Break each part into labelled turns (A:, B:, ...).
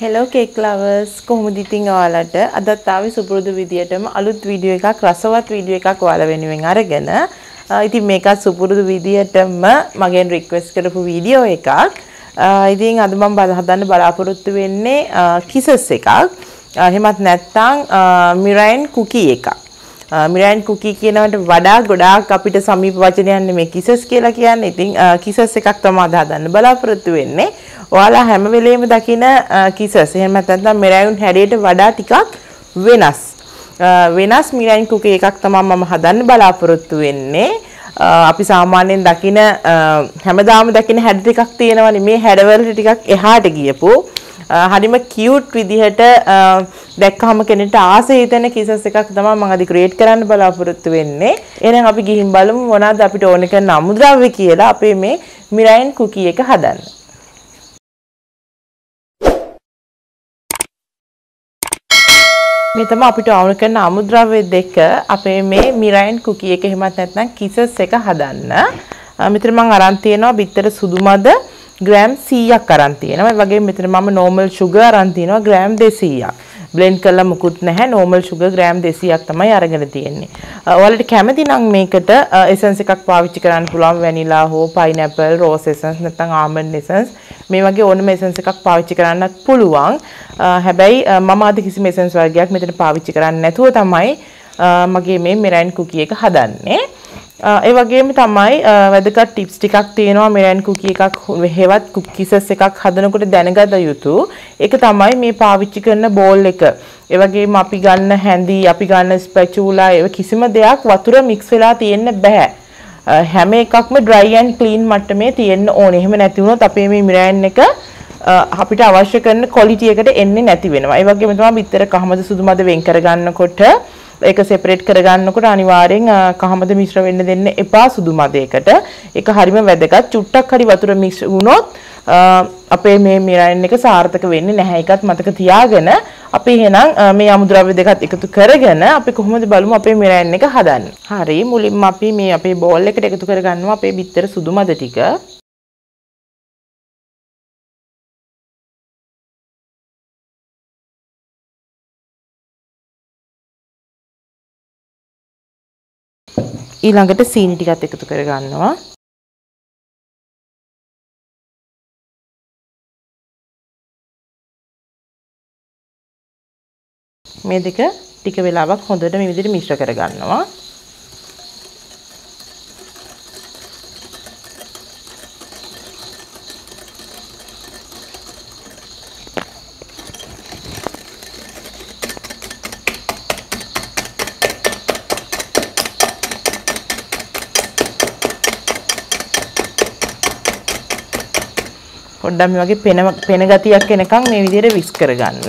A: Hello cake lovers කොහොමද ඉතින් ඔයාලට? අදත් ආවේ සුපුරුදු විදියටම අලුත් වීඩියෝ එකක් රසවත් වීඩියෝ එකක් ඔයාලා වෙනුවෙන් අරගෙන. ඉතින් මේකත් සුපුරුදු විදියටම මගෙන් රික්වෙස්ට් කරපු වීඩියෝ එකක්. ඉතින් අද මම බල හදන්න බලාපොරොත්තු වෙන්නේ කිසස් එකක්. එහෙමත් නැත්නම් මිරයින් කුකී එකක්. Uh, මිරයින් කුකී කියනවට වඩා ගොඩාක් අපිට සමීප වචනයන්නේ මේ කිසස් කියලා කියන්නේ. ඉතින් uh, කිසස් එකක් තමයි අද හදන්න බලාපොරොත්තු වෙන්නේ. ඔයාලා හැම වෙලෙම දකින uh, කිසස් එහෙම නැත්නම් මිරයින් හැඩයට වඩා ටිකක් වෙනස්. වෙනස් මිරයින් කුකී එකක් තමයි මම හදන්න බලාපොරොත්තු වෙන්නේ. අපි සාමාන්‍යයෙන් දකින හැමදාම දකින හැඩ ටිකක් තියෙනවනේ මේ හැඩවලට ටිකක් එහාට ගියපු හරිම කියුට් විදිහට දැක්කහම කෙනෙක්ට ආස හිතෙන කිසස් එකක් තමයි මම අද ක්‍රියේට් කරන්න බලාපොරොත්තු වෙන්නේ. එහෙනම් අපි ගිහින් බලමු මොනවද අපිට ඕන කරන අමුද්‍රව්‍ය කියලා අපේ මේ මිරයින් කුකී එක හදන්න. මේ තමයි අපිට ඕන කරන අමුද්‍රව්‍ය දෙක අපේ මේ මිරයින් කුකී එක එහෙමත් නැත්නම් කිසස් එක හදන්න. මෙතන මම අරන් තියෙනවා බිත්තර සුදු මද ග්‍රෑම් 100ක් අරන් තියෙනවා. ඒ වගේම මෙතන මම normal sugar අරන් තියෙනවා ග්‍රෑම් 200ක්. බ්ලෙන්ඩ් කරලා මුකුත් නැහැ. normal sugar ග්‍රෑම් 200ක් තමයි අරගෙන තියෙන්නේ. ඔයාලට කැමති නම් මේකට essence එකක් පාවිච්චි කරන්න පුළුවන් vanilla හෝ pineapple rose essence නැත්නම් almond essence මේ වගේ ඕනම essence එකක් පාවිච්චි කරන්නත් පුළුවන්. හැබැයි මම අද කිසිම essence වර්ගයක් මෙතන පාවිච්චි කරන්නේ නැතුව තමයි මගේ මේ meringue cookie එක හදන්නේ. ඒ වගේම තමයි වැදගත් ටිප්ස් ටිකක් තියෙනවා මෙරන් කුකි එකක් හෙවත් කුකිසස් එකක් හදනකොට දැනගත යුතු. ඒක තමයි මේ පාවිච්චි කරන බෝල් එක. ඒ වගේම අපි ගන්න හැඳි, අපි ගන්න ස්පැචුලා ඒ කිසිම දෙයක් වතුර මික්ස් වෙලා තියෙන්න බෑ. හැම එකක්ම dry and clean මට්ටමේ තියෙන්න ඕනේ. එහෙම නැති වුණොත් අපේ මේ මිරයන් එක අපිට අවශ්‍ය කරන quality එකට එන්නේ නැති වෙනවා. ඒ වගේම තමයි බිත්තර කහමද සුදු මද වෙන් කරගන්නකොට ඒක සෙපරේට් කරගන්නකොට අනිවාර්යෙන් කහමද මිශ්‍ර වෙන්න දෙන්න එපා සුදු මදයකට. ඒක හරිම වැදගත්. චුට්ටක් හරි වතුර මික්ස් වුණොත් අපේ මේ මිරයින් එක සාර්ථක වෙන්නේ නැහැ. ඒකත් මතක තියාගෙන අපි එහෙනම් මේ අමුද්‍රව්‍ය දෙකත් එකතු කරගෙන අපි කොහොමද බලමු අපේ මිරයින් එක හදන්නේ. හරි මුලින්ම අපි මේ අපේ බෝල් එකට එකතු කරගන්නවා අපේ බිත්තර සුදු මද ටික. ඊළඟට සීනි ටිකත් එකතු කරගන්නවා. මේ දෙක ටික වෙලාවක් හොඳට මේ විදිහට මිශ්‍ර කරගන්නවා. පොඩ්ඩක් මේ වගේ පෙන පෙන ගතියක් එනකන් මේ විදිහට විස් කරගන්න.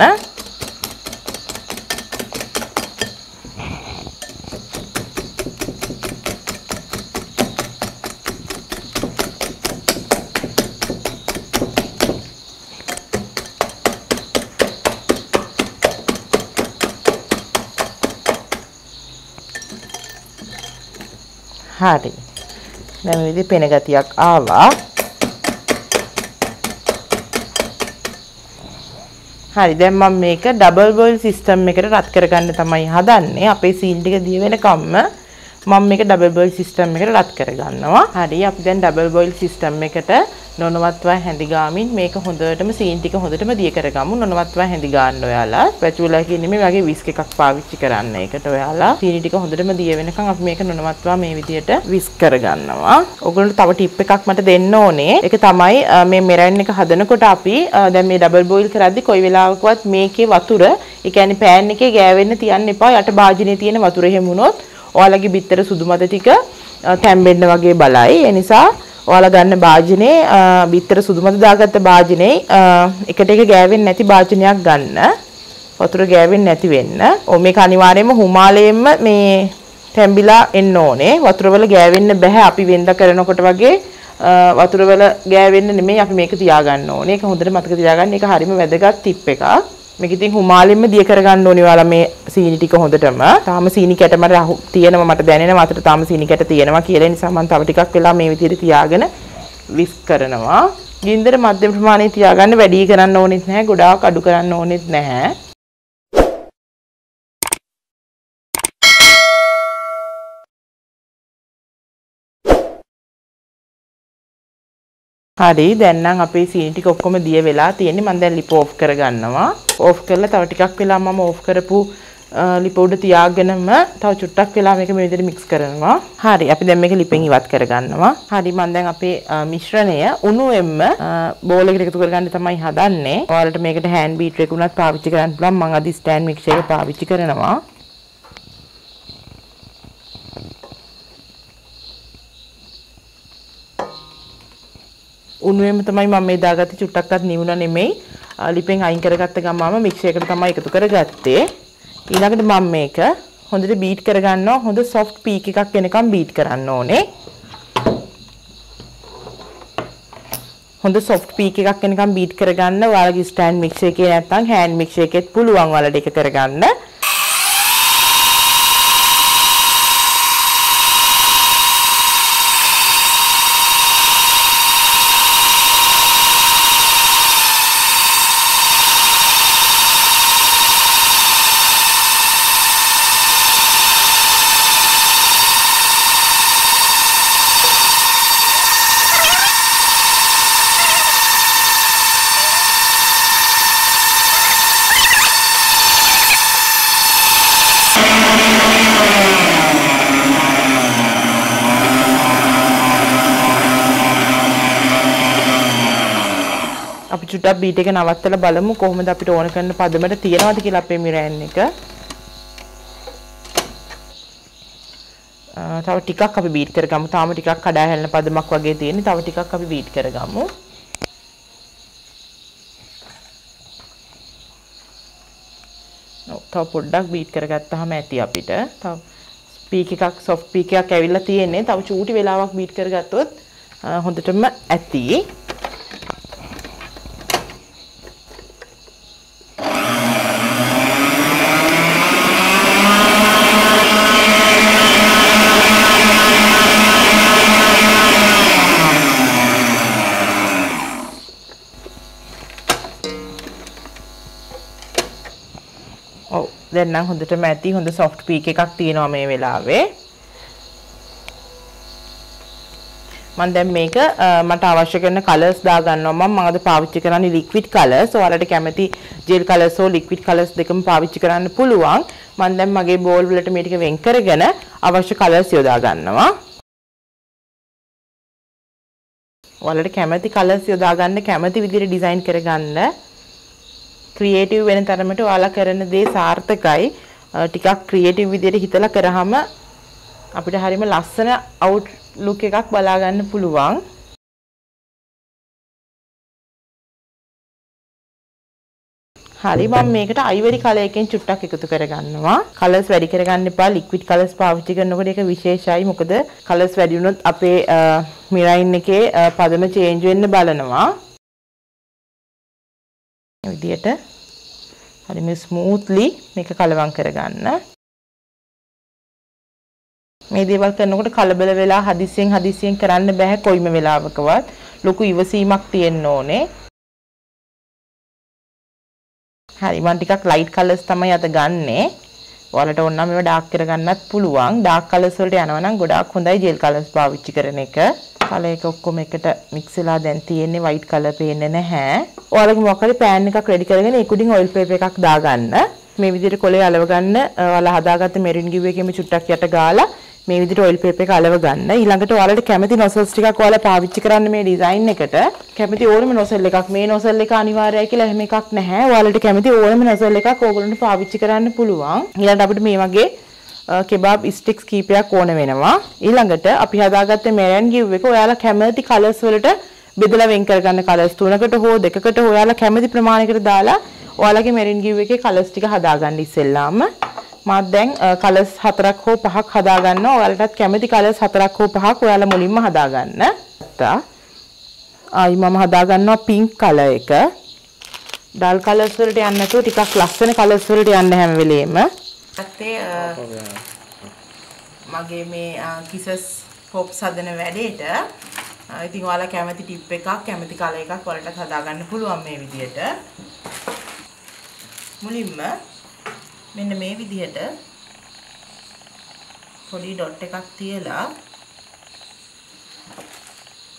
A: හරි. දැන් මේ විදිහේ පෙන ගතියක් ආවා. හරි දැන් මම මේක ඩබල් බොයිල් සිස්ටම් එකට රත් කරගන්න තමයි හදන්නේ. අපේ සීන් ටික දිය වෙනකම්ම මම මේක ඩබල් බොයිල් සිස්ටම් එකට රත් කරගන්නවා. හරි අපි දැන් ඩබල් බොයිල් සිස්ටම් එකට නොනවත්වා හැඳි ගාමින් මේක හොඳටම සීන් ටික හොඳටම දිය කරගමු. නොනවත්වා හැඳි ගන්න ඔයාලා. ස්පැචුලා කියන්නේ මේ වගේ විස්ක් එකක් පාවිච්චි කරන්න. ඒකට ඔයාලා සීනි ටික හොඳටම දිය වෙනකන් අපි මේක නොනවත්වා මේ විදියට විස්ක් කරගන්නවා. ඔයගොල්ලන්ට තව ටිප් එකක් මට දෙන්න ඕනේ. ඒක තමයි මේ මෙරන් එක හදනකොට අපි දැන් මේ ඩබල් බොයිල් කරද්දි කොයි වෙලාවකවත් මේකේ වතුර, ඒ කියන්නේ පෑන් එකේ ගෑවෙන්න තියන්න එපා. යට භාජනයේ තියෙන වතුර එහෙම වුණොත් ඔයාලගේ බිත්තර සුදු මද ටික තැම්බෙන්න වගේ බලයි. ඒ නිසා ඔයාලා ගන්න භාජනේ බිත්තර සුදුමද දාගත්ත භාජනේ එකට එක ගෑවෙන්නේ නැති භාජනයක් ගන්න. වතුර ගෑවෙන්නේ නැති වෙන්න. ඔ මේක අනිවාර්යයෙන්ම හුමාලයෙන්ම මේ තැඹිලා එන්න ඕනේ. වතුර වල ගෑවෙන්න බෑ අපි වෙන්ද කරනකොට වගේ වතුර වල ගෑවෙන්න නෙමෙයි අපි මේක තියාගන්න ඕනේ. ඒක හොඳට මතක තියාගන්න. ඒක හරිම වැදගත් ටිප් එකක්. මේක ඉතින් හුමාලෙන්ම දිය කරගන්න ඕනේ ඔයාලා මේ සීනි ටික හොඳටම. තාම සීනි කැටම තියෙනවා මට දැනෙනවා අතට තාම සීනි කැට තියෙනවා කියලා නිසා මම තව ටිකක් වෙලා මේ විදිහට තියාගෙන විස් කරනවා. ගින්දර මධ්‍යම ප්‍රමාණයේ තියාගන්න වැඩි කරන්න ඕනෙත් නැහැ ගොඩාක් අඩු කරන්න ඕනෙත් නැහැ හරි දැන් නම් අපේ සීනි ටික ඔක්කොම දිය වෙලා තියෙන්නේ. මම දැන් ලිප ඕෆ් කරගන්නවා. ඕෆ් කරලා තව ටිකක් වෙලා මම ඕෆ් කරපු ලිප උඩ තියාගෙනම තව චුට්ටක් වෙලා මේක මේ විදිහට මික්ස් කරනවා. හරි අපි දැන් මේක ලිපෙන් ඉවත් කරගන්නවා. හරි මම දැන් අපේ මිශ්‍රණය උණුවෙන්ම බෝල් එකට එකතු කරගන්න තමයි හදන්නේ. ඔයාලට මේකට හෑන්ඩ් බීටර් එක උනත් පාවිච්චි කරන්න පුළුවන්. මම අද ස්ටෑන්ඩ් මික්සර් එක පාවිච්චි කරනවා. උණුවෙම තමයි මම මේ දාගත්තේ චුට්ටක්වත් නිවුණා නෙමෙයි. ලිපෙන් අයින් කරගත්ත ගමම මික්සර් එකට තමයි එකතු කරගත්තේ. ඊළඟට මම මේක හොඳට බීට් කරගන්නවා. හොඳ සොෆ්ට් පීක් එකක් වෙනකම් බීට් කරන්න ඕනේ. හොඳ සොෆ්ට් පීක් එකක් වෙනකම් බීට් කරගන්න ඔයාලගේ ස්ටෑන්ඩ් මික්සර් එකේ නැත්නම් හෑන්ඩ් මික්සර් එකෙත් පුළුවන් ඔයාලට ඒක කරගන්න. අපි චුට්ටක් බීට් එක නවත්තලා බලමු කොහොමද අපිට ඕන කරන පදමට තියනවද කියලා අපේ මිරෑන් එක. තව ටිකක් අපි බීට් කරගමු. තාම ටිකක් කඩා හැලෙන පදමක් වගේ තියෙන්නේ. තව ටිකක් අපි බීට් කරගමු. තව පොඩ්ඩක් බීට් කරගත්තාම ඇති අපිට. තව ස්පීක් එකක් සොෆ්ට් ස්පීක් එකක් ඇවිල්ලා තියෙන්නේ. තව චූටි වෙලාවක් බීට් කරගත්තොත් හොඳටම ඇති. දැන් නම් හොඳටම ඇති හොඳ සොෆ්ට් පීක් එකක් තියෙනවා මේ වෙලාවේ. මම දැන් මේක මට අවශ්‍ය කරන කලර්ස් දා ගන්නවා මම මම අද පාවිච්චි කරන්නේ ලික්විඩ් කලර්ස් ඔයාලට කැමති ජෙල් කලර්ස් හෝ ලික්විඩ් කලර්ස් දෙකම පාවිච්චි කරන්න පුළුවන්. මම දැන් මගේ බෝල් වලට මේ ටික වෙන් කරගෙන අවශ්‍ය කලර්ස් යොදා ගන්නවා ඔයාලට කැමති කලර්ස් යොදා ගන්න කැමති විදිහට ඩිසයින් කරගන්න. ක්‍රියේටිව් වෙන තරමට ඔයාලා කරන දේ සාර්ථකයි. ටිකක් ක්‍රියේටිව් විදිහට හිතලා කරාම අපිට හරියම ලස්සන අවුට්ලුක් එකක් බලා ගන්න පුළුවන්. හරි මම මේකට අයිවරි කලර් එකෙන් චුට්ටක් එකතු කරගන්නවා. කලර්ස් වැඩි කරගන්න එපා. ලික්විඩ් කලර්ස් පාවිච්චි කරනකොට ඒක විශේෂයි. මොකද කලර්ස් වැඩි වුණොත් අපේ මිරයින් එකේ පදම චේන්ජ් වෙන්න බලනවා. විදියට හරිම ස්මූත්ලි මේක කලවම් කරගන්න. මේ දේවල් කරනකොට කලබල වෙලා හදිසියෙන් හදිසියෙන් කරන්න බෑ කොයිම වෙලාවකවත්. ලොකු ඉවසීමක් තියෙන්න ඕනේ. හරි මම ටිකක් ලයිට් කලර්ස් තමයි අද ගන්නෙ. ඔයාලට ඕන නම් මේවා ඩාර්ක් කරගන්නත් පුළුවන්. ඩාර්ක් කලර්ස් වලට යනවා නම් ගොඩාක් හොඳයි ජෙල් කලර්ස් පාවිච්චි කරන එක. කලර් එක ඔක්කොම එකට මික්ස් වෙලා දැන් තියෙන්නේ වයිට් කලර් පේන්නේ නැහැ. ඔයාලගේ මොකක් හරි පෑන් එකක් රෙඩි කරගෙන ඒක උඩින් ඔයිල් පේපර් එකක් දාගන්න. මේ විදිහට කොලේ අලව ගන්න ඔයාලා හදාගත්ත මෙරින් ගිව් එකේම චුට්ටක් යට ගාලා මේ විදිහට ඔයිල් පේපර් එක අලව ගන්න. ඊළඟට ඔයාලට කැමති නොසල්ස් ටිකක් ඔයාලා පාවිච්චි කරන්න මේ ඩිසයින් එකට. කැමති ඕනම නොසල් එකක්. මේ නොසල් එක අනිවාර්යයි කියලා එහෙම එකක් නැහැ. ඔයාලට කැමති ඕනම නොසල් එකක් ඕගොල්ලන්ට පාවිච්චි කරන්න පුළුවන්. ඊළඟට අපිට මේ වගේ කෙබාබ් ස්ටික්ස් කීපයක් ඕන වෙනවා. ඊළඟට අපි හදාගත්ත M&M මෙරන් ගිව් එක ඔයාලා කැමති කලර්ස් වලට බෙදලා වෙන් කරගන්න කලර්ස් තුනකට හෝ දෙකකට ඔයාලා කැමති ප්‍රමාණයකට දාලා ඔයාලගේ M&M මෙරින් ගිව් එකේ කලර්ස් ටික හදාගන්න ඉස්සෙල්ලාම මම දැන් කලර්ස් හතරක් හෝ පහක් හදාගන්නවා. ඔයාලටත් කැමති කලර්ස් හතරක් හෝ පහක් ඔයාලා මුලින්ම හදාගන්න. ආයි මම හදාගන්නවා පින්ක් කලර් එක. ඩල් කලර්ස් වලට යන්නේ නැතුව ටිකක් ලස්සන කලර්ස් වලට යන්න හැම වෙලේම. ඇත්තේ මගේ මේ කිසස් පොප්ස් හදන වැඩේට ඉතින් ඔයාලා කැමති ටිප් එකක් කැමති කල එකක් වලට හදාගන්න පුළුවන් මේ විදිහට. මුලින්ම මෙන්න මේ විදිහට පොඩි ඩොට් එකක් තියලා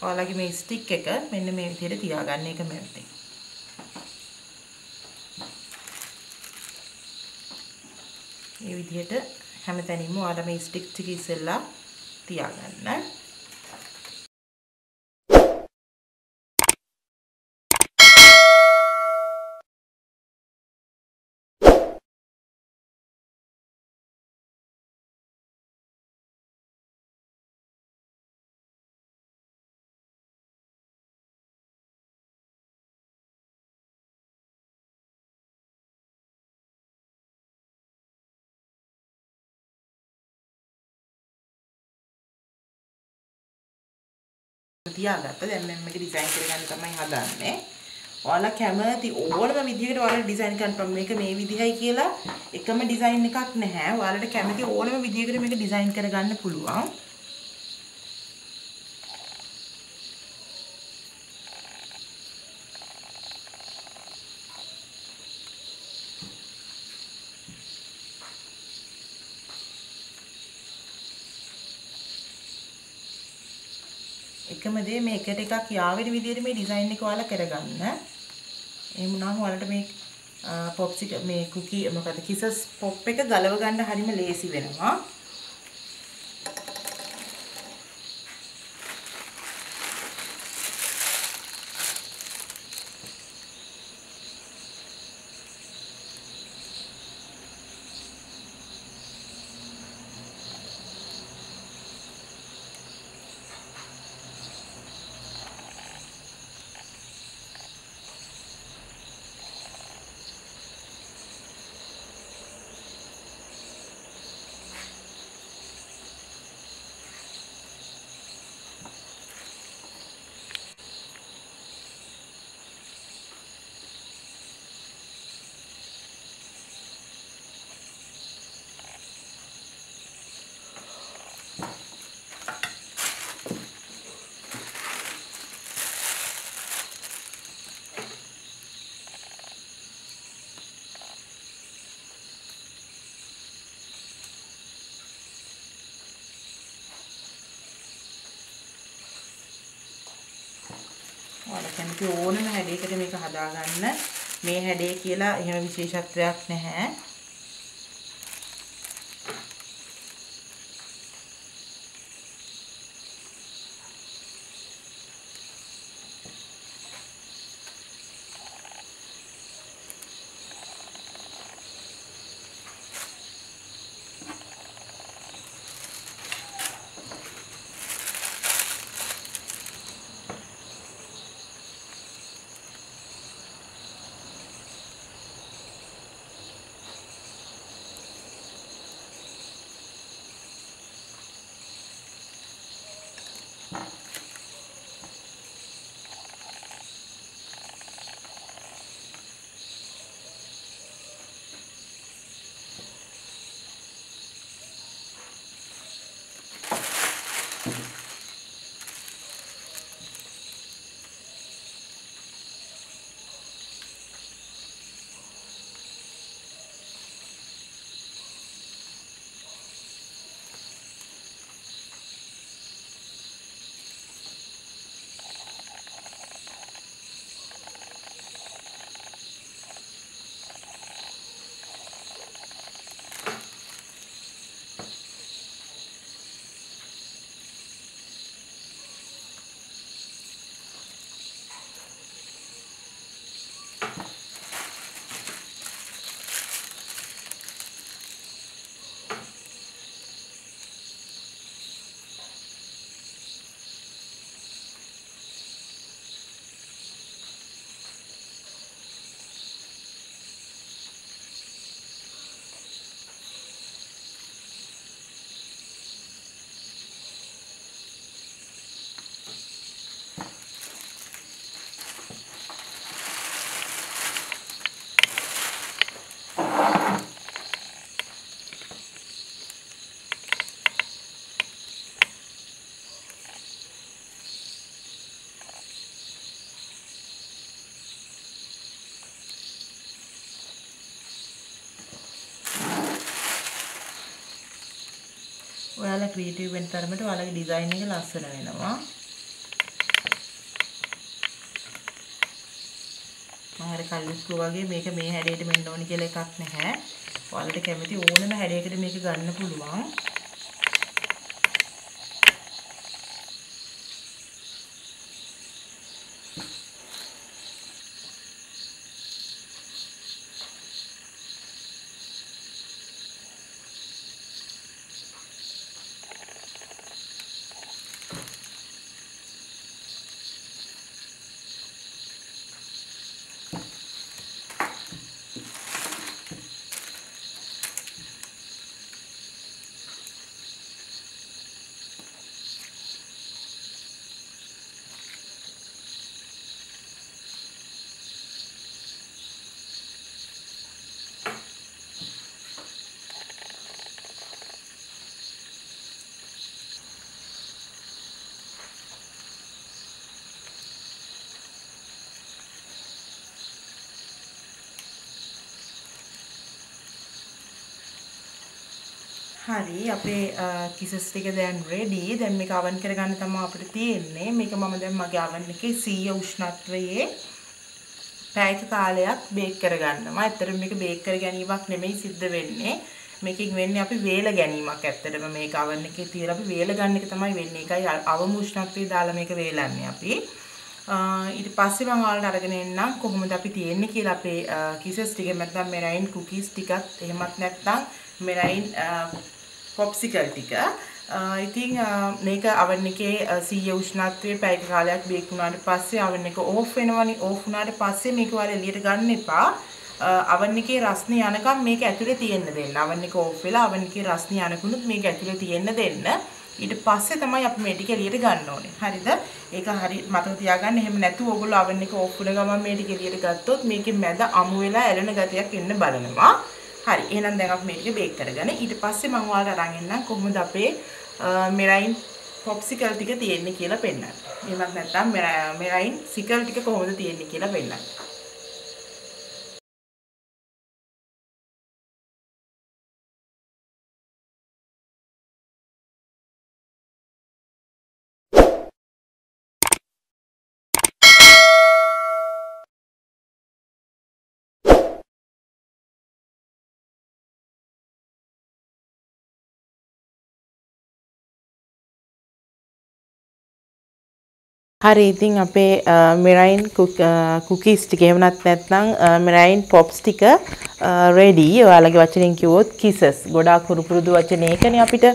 A: ඔයාලගේ මේ ස්ටික් එක මෙන්න මේ විදිහට තියාගන්න එක මැද්දේ. මේ විදිහට හැමතැනින්ම ඔයාලා මේ ස්ටික් ටික ඉස්සෙල්ලා තියාගන්න. තියාගත්තා. දැන් මම මේක ඩිසයින් කරගන්න තමයි හදන්නේ. ඔයාලා කැමති ඕනම විදිහකට ඔයාලා ඩිසයින් කරන්න පුළුවන්. මේක මේ විදිහයි කියලා එකම ඩිසයින් එකක් නැහැ. ඔයාලට කැමති ඕනම විදිහකට මේක ඩිසයින් කරගන්න පුළුවන්. එකම දේ මේ එකට එකක් යාවෙන විදිහට මේ ඩිසයින් එක ඔයාලා කරගන්න. එහෙම වුණාම ඔයාලට මේ පොප්සික මේ කුකී මොකද කිසස් පොප් එක ගලව ගන්න හරිම ලේසි වෙනවා. ඔයාලා කැමති ඕනම හැඩයකට මේක හදාගන්න. මේ හැඩය කියලා එහෙම විශේෂත්වයක් නැහැ. ඔයාලා ක්‍රියේටිව් වෙන තරමට ඔයාලගේ ඩිසයින් එක ලස්සන වෙනවා. මම අර කලින් වගේ මේක මේ හැඩයට මෙන්න ඕනි කියලා එකක් නැහැ. ඔයාලට කැමති ඕනම හැඩයකට මේක ගන්න පුළුවන්. හරි අපේ කිසස් ටික දැන් රෙඩි. දැන් මේක අවන් කරගන්න තමයි අපිට තියෙන්නේ. මේක මම දැන් මගේ අවන් එකේ 100 උෂ්ණත්වයේ පැයක කාලයක් බේක් කරගන්නවා. ඇත්තටම මේක බේක් කර ගැනීමක් නෙමෙයි සිද්ධ වෙන්නේ. මේකෙන් වෙන්නේ අපි වේල ගැනීමක් ඇත්තටම මේක අවන් එකේ තියලා අපි වේල ගන්න එක තමයි වෙන්නේ. ඒකයි අවම උෂ්ණත්වයේ දාලා මේක වේලන්නේ අපි. ඊට පස්සේ මම ඔයාලට අරගෙන එන්නම් කොහොමද අපි තියෙන්නේ කියලා අපේ කිසස් ටික නැත්නම් මෙරයින් කුකීස් ටිකත් එහෙමත් නැත්නම් මෙරයින් පොප්සිකල් ටික. ඉතින් මේක oven එකේ 100 උෂ්ණත්වයේ පැයක කාලයක් බේක් වුණාට පස්සේ oven එක ඕෆ් වෙනවනේ. ඕෆ් වුණාට පස්සේ මේක ඔයාලා එළියට ගන්න එපා. oven එකේ රස්නේ යනකම් මේක ඇතුලේ තියෙන්න දෙන්න. oven එක ඕෆ් වෙලා oven එකේ රස්නේ යනකුණුත් මේක ඇතුලේ තියෙන්න දෙන්න. ඊට පස්සේ තමයි අපි මේ ටික එළියට ගන්න ඕනේ. හරිද? ඒක හරි මතක තියාගන්න. එහෙම නැතුව ඔයගොල්ලෝ oven එක ඕෆ් වුණ ගමන් මේ ටික එළියට ගත්තොත් මේකේ මැද අමු වෙලා ඇලෙන ගතියක් එන්න බලනවා. හරි එහෙනම් දැන් අපි මේ ටික බේක් කරගෙන ඊට පස්සේ මම ඔයාලට අරන් එන්නම් කොහොමද අපේ මෙරයින් පොප්සිකල් ටික තියෙන්නේ කියලා පෙන්නන්න. එහෙමත් නැත්නම් මෙරයින් සිකල් ටික කොහොමද තියෙන්නේ කියලා පෙන්නන්න. හරි ඉතින් අපේ මෙරයින් කුකීස් ටික එහෙම නැත්නම් මෙරයින් පොප්ස් ටික රෙඩි. ඔයාලගේ වචනෙන් කිව්වොත් කිසස්. ගොඩාක් පුරුපුරුදු වචන ඒකනේ අපිට.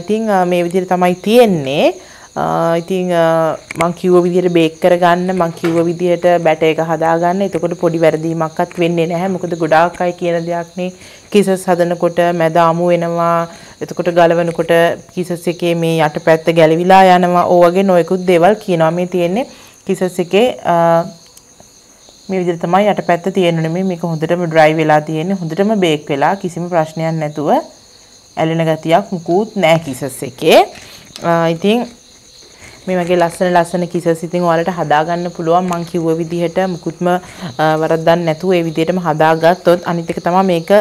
A: ඉතින් මේ විදිහට තමයි තියෙන්නේ. Uh, ඉතින් uh, මං කිව්ව විදිහට බේක් කරගන්න මං කිව්ව විදිහට බැට එක හදාගන්න. එතකොට පොඩි වැරදීමක්වත් වෙන්නේ නැහැ. මොකද ගොඩාක් අය කියන දෙයක් නේ කිසස් හදනකොට මැද අමු වෙනවා එතකොට ගලවනකොට කිසස් එකේ මේ යටපැත්ත ගැලවිලා යනවා. ඕ වගේ නොයෙකුත් දේවල් කියනවා. මේ තියෙන්නේ කිසස් එකේ uh, මේ විදිහට තමයි යටපැත්ත තියෙන්නේ නෙමෙයි මේක හොඳටම ඩ්‍රයි වෙලා තියෙන්නේ. හොඳටම බේක් වෙලා කිසිම ප්‍රශ්නයක් නැතුව ඇලෙන ගතියක් මුකුත් නැහැ කිසස් එකේ. ඉතින් මේ වගේ ලස්සන ලස්සන කිසස් ඉතින් ඔයාලට හදාගන්න පුළුවන් මං කිව්ව විදිහට මුකුත්ම වරද්දක් නැතුව ඒ විදිහටම හදාගත්තොත් අනිත් එක තමයි මේක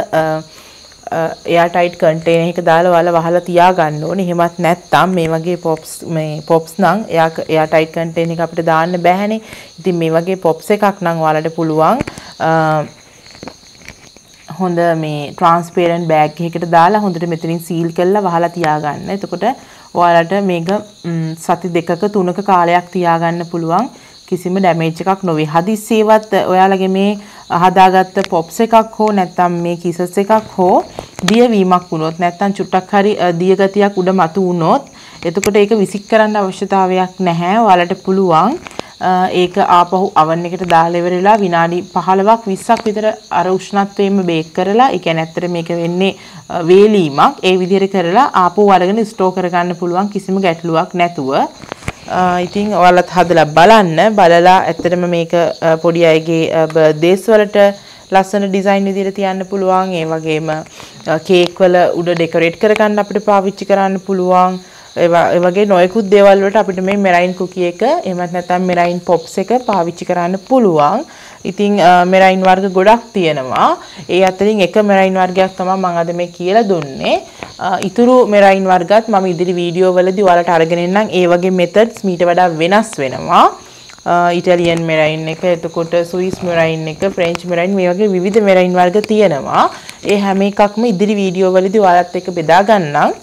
A: එයා ටයිට් කන්ටේනර් එක දාලා ඔයාලා වහලා තියාගන්න ඕනේ. එහෙමත් නැත්නම් මේ වගේ පොප්ස් මේ පොප්ස් නම් එයා එයා ටයිට් කන්ටේනර් එක අපිට දාන්න බෑනේ. ඉතින් මේ වගේ පොප්ස් එකක් නම් ඔයාලට පුළුවන් හොඳ මේ ට්‍රාන්ස්පේරන්ට් බෑග් එකකට දාලා හොඳට මෙතනින් සීල් කරලා වහලා තියාගන්න. එතකොට ඔයාලට මේක සති දෙකක තුනක කාලයක් තියාගන්න පුළුවන්. කිසිම ඩැමේජ් එකක් නොවේ. හදිස්සියවත් ඔයාලගේ මේ හදාගත්ත පොප්ස් එකක් හෝ නැත්නම් මේ කිසස් එකක් හෝ දියවීමක් වුණොත් නැත්නම් චුට්ටක් හරි දියගතියක් උඩ මතු වුණොත් එතකොට ඒක විසික් කරන්න අවශ්‍යතාවයක් නැහැ. ඔයාලට පුළුවන් ඒක ආපහු අවන් එකට දාලා ඉවරලා විනාඩි 15ක් 20ක් විතර අර උෂ්ණත්වයෙන්ම බේක් කරලා ඒ කියන්නේ ඇත්තට මේක වෙන්නේ වේලීමක්. ඒ විදිහට කරලා ආපහු අරගෙන ස්ටෝ කරගන්න පුළුවන් කිසිම ගැටලුවක් නැතුව. ඉතින් ඔයාලත් හදලා බලන්න. බලලා ඇත්තටම මේක පොඩි අයගේ බර්ත්ඩේස් වලට ලස්සන ඩිසයින් විදිහට තියන්න පුළුවන්. ඒ වගේම කේක් වල උඩ ඩෙකොරේට් කරගන්න අපිට පාවිච්චි කරන්න පුළුවන්. ඒ වගේ නොයෙකුත් දේවල් වලට අපිට මේ මෙරයින් කුකි එක එහෙමත් නැත්නම් මෙරයින් පොප්ස් එක පාවිච්චි කරන්න පුළුවන් ඉතින් මෙරයින් වර්ග ගොඩක් තියෙනවා. ඒ අතරින් එක මෙරයින් වර්ගයක් තමයි මම අද මේ කියලා දුන්නේ. ඉතුරු මෙරයින් වර්ගත් මම ඉදිරි වීඩියෝ වලදී ඔයාලට අරගෙන එන්නම්. ඒ වගේ මෙතඩ්ස් මීට වඩා වෙනස් වෙනවා. ඉටලියන් මෙරයින් එක එතකොට සුයිස් මෙරයින් එක ෆ්‍රෙන්ච් මෙරයින් මේ වගේ විවිධ මෙරයින් වර්ග තියෙනවා. ඒ හැම එකක්ම ඉදිරි වීඩියෝ වලදී ඔයාලත් එක්ක බෙදා ගන්නම්.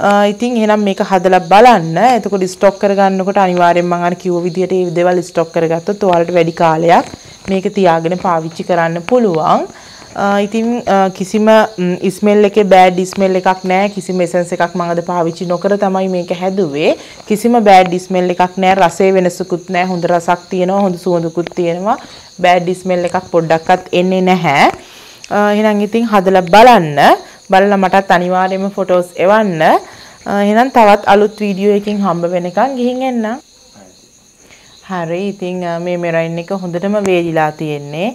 A: ඉතින් එහෙනම් මේක හදලා බලන්න. එතකොට ස්ටොක් කරගන්නකොට අනිවාර්යෙන්ම මම අර කිව්ව විදිහට මේ දේවල් ස්ටොක් කරගත්තොත් ඔයාලට වැඩි කාලයක් මේක තියාගෙන පාවිච්චි කරන්න පුළුවන්. ඉතින් කිසිම ස්මෙල් එකේ බෑඩ් ස්මෙල් එකක් නැහැ කිසිම එසන්ස් එකක් මම අද පාවිච්චි නොකර තමයි මේක හැදුවේ. කිසිම බෑඩ් ස්මෙල් එකක් නැහැ රසයේ වෙනසකුත් නැහැ හොඳ රසක් තියෙනවා හොඳ සුවඳකුත් තියෙනවා. බෑඩ් ස්මෙල් එකක් පොඩ්ඩක්වත් එන්නේ නැහැ. එහෙනම් ඉතින් හදලා බලන්න. බලලා මටත් අනිවාර්යයෙන්ම ෆොටෝස් එවන්න. එහෙනම් තවත් අලුත් වීඩියෝ එකකින් හම්බ වෙනකන් ගිහින් එන්න. හරි ඉතින් මේ මෙරයින් එක හොඳටම වේලිලා තියෙන්නේ.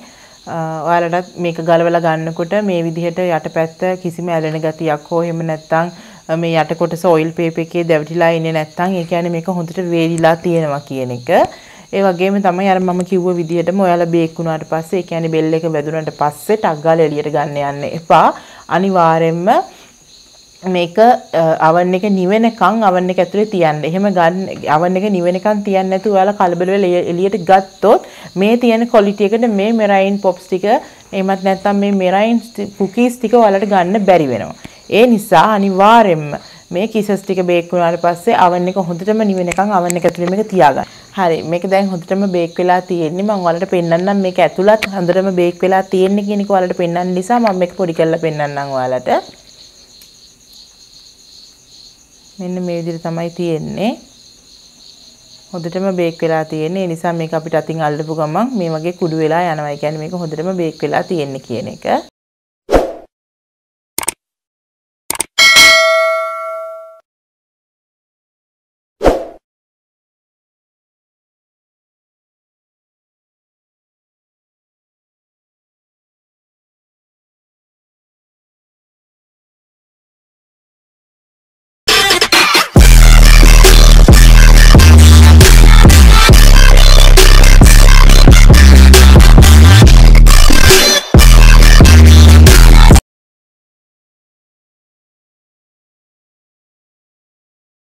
A: ඔයාලටත් මේක ගලවලා ගන්නකොට මේ විදිහට යටපැත්ත කිසිම ඇලෙන ගතියක් හෝ එහෙම නැත්නම් මේ යට කොටස ඔයිල් පේපර් එකේ දැවිලා ඉන්නේ නැත්නම් ඒ කියන්නේ මේක හොඳට වේලිලා තියෙනවා කියන එක. ඒ වගේම තමයි අර මම කිව්ව විදිහටම ඔයාලා බේක් වුණාට පස්සේ ඒ කියන්නේ බෙල් එක වැදුනට පස්සේ ටක් ගාලා එළියට ගන්න යන්න එපා. අනිවාර්යෙන්ම මේක අවන් එක නිවෙනකන් අවන් එක ඇතුලේ තියන්න. එහෙම ගන්න අවන් එක නිවෙනකන් තියන්න නැතුව ඔයාලා කලබල වෙලා එළියට ගත්තොත් මේ තියෙන ක්වොලිටි එකට මේ මෙරයින් පොප්ස් ටික එහෙමත් නැත්නම් මේ මෙරයින් කුකීස් ටික ඔයාලට ගන්න බැරි වෙනවා. ඒ නිසා අනිවාර්යෙන්ම මේ කිසස් ටික බේක් වුණාට පස්සේ අවන් එක හොඳටම නිවෙනකන් අවන් එක ඇතුලේ මේක තියාගන්න. හරි මේක දැන් හොඳටම බේක් වෙලා තියෙන්නේ මම ඔයාලට පෙන්නන්නම් මේක ඇතුළත් හොඳටම බේක් වෙලා තියෙන්නේ කියන එක ඔයාලට පෙන්වන්න නිසා මම මේක පොඩි කරලා පෙන්නන්නම් ඔයාලට. මෙන්න මේ විදිහට තමයි තියෙන්නේ. හොඳටම බේක් වෙලා තියෙන්නේ. ඒ නිසා මේක අපිට අතින් අල්ලපු ගමන් මේ වගේ කුඩු වෙලා යනවා. ඒ කියන්නේ මේක හොඳටම බේක් වෙලා තියෙන්නේ කියන එක.